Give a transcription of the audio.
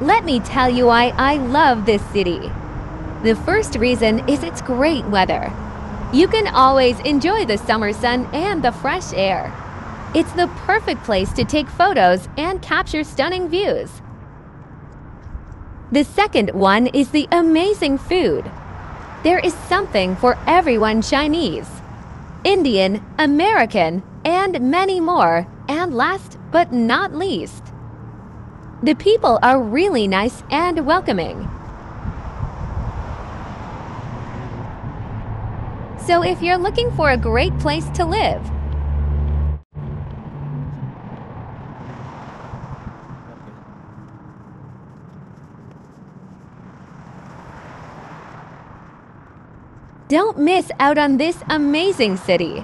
Let me tell you why I love this city. The first reason is its great weather. You can always enjoy the summer sun and the fresh air. It's the perfect place to take photos and capture stunning views. The second one is the amazing food. There is something for everyone Chinese, Indian, American, and many more, and last but not least. The people are really nice and welcoming. So if you're looking for a great place to live, don't miss out on this amazing city.